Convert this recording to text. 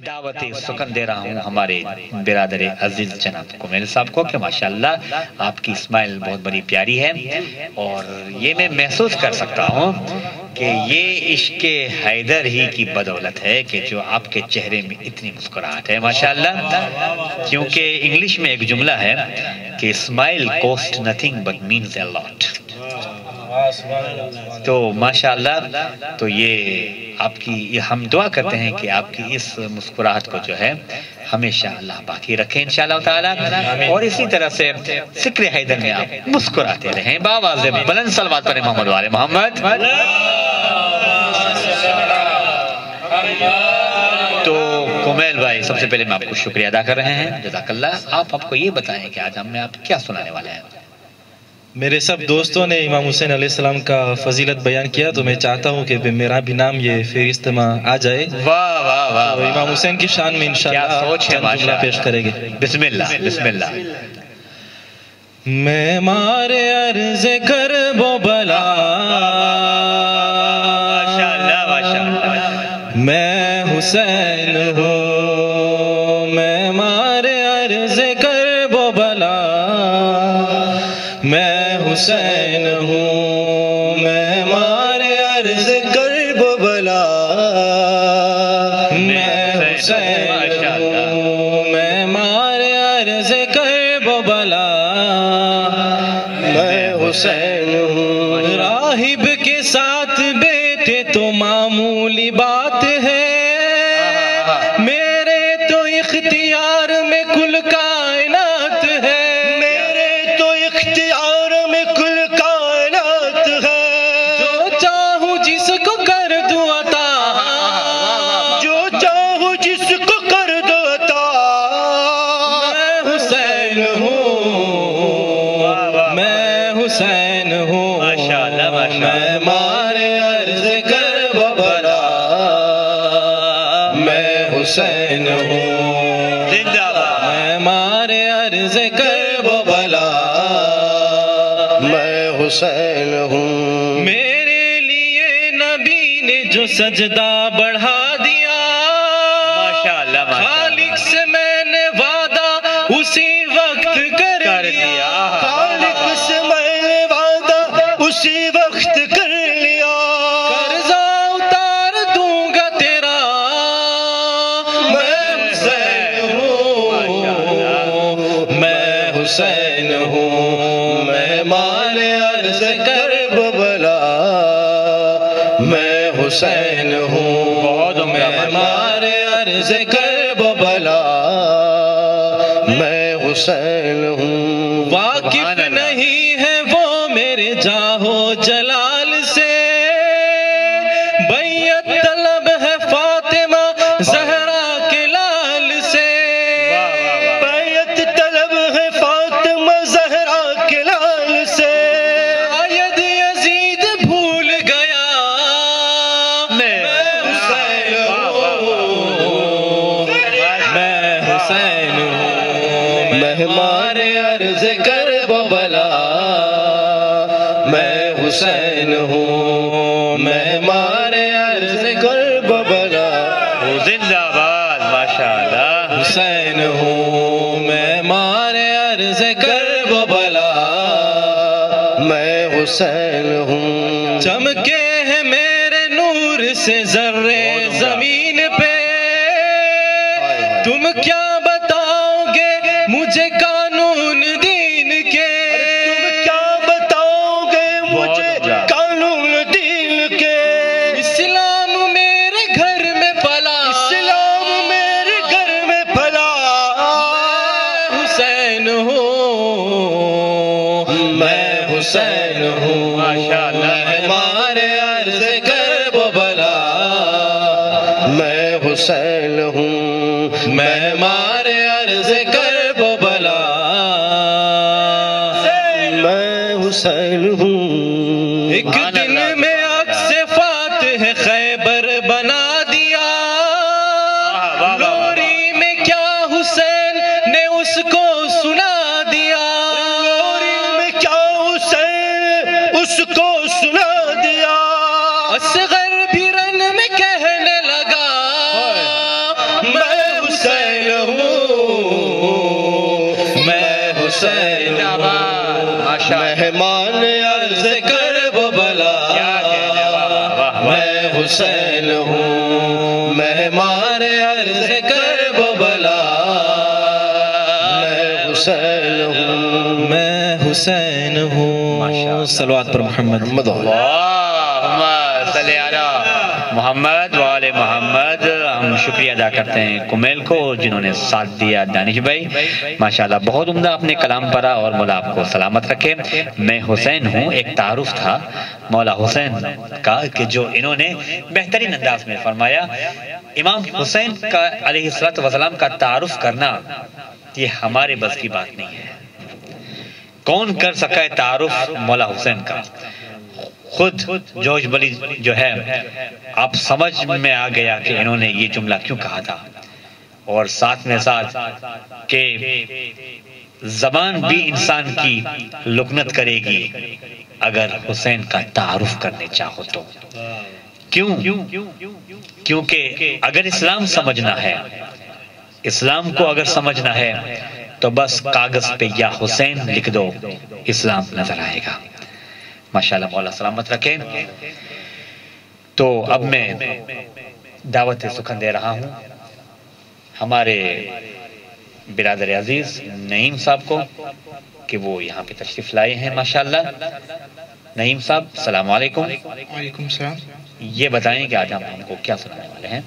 دعوت سکن دے رہا ہوں ہمارے برادر عزیز جناب کمیل صاحب کو کہ ماشاءاللہ آپ کی اسمائل بہت بڑی پیاری ہے اور یہ میں محسوس کر سکتا ہوں کہ یہ عشق حیدر ہی کی بدولت ہے کہ جو آپ کے چہرے میں اتنی مسکراہٹ ہے ماشاءاللہ کیونکہ انگلش میں ایک جملہ ہے کہ smile cost nothing but means a lot تو ماشاءاللہ تو یہ آپ کی ہم دعا کرتے ہیں کہ آپ کی اس مسکراہٹ کو جو ہے ہمیشہ اللہ باقی رکھے انشاءاللہ تعالی۔ اور اسی طرح سے فکر حیدر میں آپ مسکراتے رہیں۔ باواز بلند سلوات پر محمد والے محمد۔ تو کمیل بھائی سب سے پہلے میں آپ کو شکریہ ادا کر رہے ہیں۔ جزاک اللہ آپ آپ کو یہ بتائیں کہ آج ہم نے آپ کیا سنانے والے ہیں؟ میرے سب دوستوں نے امام حسین علیہ السلام کا فضیلت بیان کیا تو میں چاہتا ہوں کہ میرا بھی نام یہ فہرست میں آ جائے۔ واہ واہ واہ امام حسین کی شان میں انشاءاللہ جملہ پیش کریں گے۔ بسم اللہ بسم اللہ میں مارے عرض کر بو بلا۔ میں حسین ہوں۔ حسین ہوں۔ میں مارے عرض کر بو بلا۔ میں حسین ہوں۔ میں عرض بو بلا۔ میں حسین ہوں۔ راہب کے ساتھ بیٹے تو معمولی بات میں مارے عرض کر ببلا میں حسین ہوں۔ میں مارے عرض کر ببلا میں حسین ہوں۔ میرے لیے نبی نے جو سجدہ بڑھا دیا حسین ہوں۔ میں مارے عرض کر ببلا میں حسین ہوں۔ واقف۔ نہیں ہے وہ میرے جاہو جلال سے۔ عرض کر ببلا میں حسین ہوں میں مارے عرض کر ببلا زندہ باد ماشاءاللہ۔ حسین ہوں میں مارے عرض کر ببلا میں حسین ہوں۔ چمکے ہیں میرے نور سے ذرے زمین پہ۔ تم کیا عرض کر ببلا میں حسین ہوں. میں مارے عرض کر ببلا میں حسین ہوں. ایک دن میں مہمان عرض کر بلا میں حسین ہوں۔ مہمان عرض کر بلا میں حسین ہوں۔ میں حسین ہوں۔ سلوات پر محمد۔ محمد علی محمد وآل محمد، ہم شکریہ ادا کرتے ہیں کمیل کو جنہوں نے ساتھ دیا دانش بھائی۔ ماشاءاللہ بہت عمدہ اپنے کلام پڑا اور مولا آپ کو سلامت رکھے۔ میں حسین ہوں، ایک تعارف تھا مولا حسین کا کہ جو انہوں نے بہترین انداز میں فرمایا۔ امام حسین کا علیہ السلام کا تعارف کرنا، یہ ہمارے بس کی بات نہیں ہے۔ کون کر سکا ہے تعارف مولا حسین کا؟ خود جوش بلی جو ہے، آپ سمجھ میں آ گیا کہ انہوں نے یہ جملہ کیوں کہا تھا؟ اور ساتھ میں ساتھ کہ زبان بھی انسان کی لکنت کرے گی اگر حسین کا تعارف کرنے چاہو تو۔ کیوں؟ کیونکہ اگر اسلام سمجھنا ہے، اسلام کو اگر سمجھنا ہے، تو بس کاغذ پہ یا حسین لکھ دو، اسلام نظر آئے گا۔ ماشاءاللہ مولا سلامت رکھیں تو اب میں دعوت سخن دے رہا ہوں ہمارے برادر عزیز نعیم صاحب کو کہ وہ یہاں پہ تشریف لائے ہیں ماشاءاللہ نعیم صاحب السلام علیکم وعلیکم السلام یہ بتائیں کہ آج ہم ہم کو کیا سنانے والے ہیں